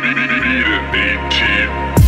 Need it